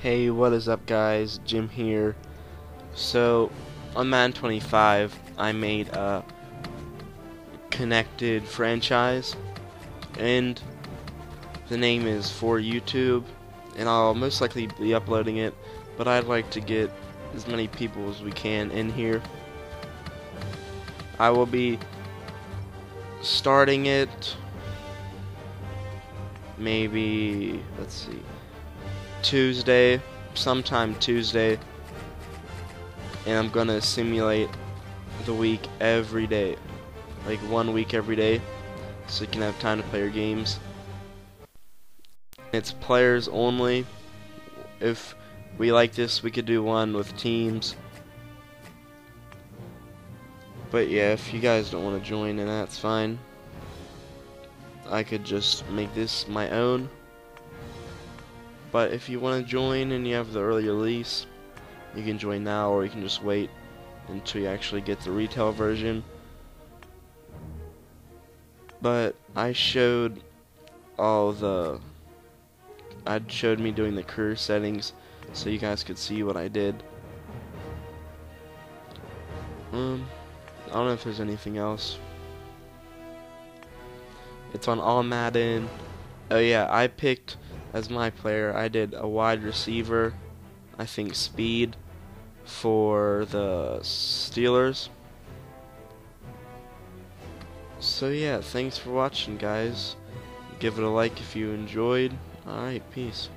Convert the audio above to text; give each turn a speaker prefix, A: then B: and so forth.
A: Hey, what is up guys? Jim here. So, on Madden 25, I made a connected franchise, and the name is for YouTube, and I'll most likely be uploading it, but I'd like to get as many people as we can in here. I will be starting it maybe, let's see, Tuesday, sometime Tuesday, and I'm gonna simulate the week every day, like one week every day, so you can have time to play your games. It's players only. If we like this, we could do one with teams. But yeah, if you guys don't want to join, then that's fine. I could just make this my own. But if you want to join and you have the early release, you can join now or you can just wait until you actually get the retail version. But I showed all the I showed me doing the career settings so you guys could see what I did. Um I don't know if there's anything else. It's on all Madden. Oh yeah, I picked as my player. I did a wide receiver. I think speed for the Steelers. So yeah, thanks for watching guys. Give it a like if you enjoyed. Alright, peace.